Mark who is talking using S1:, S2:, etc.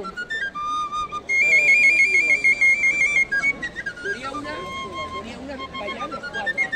S1: Una, tenía una para allá los.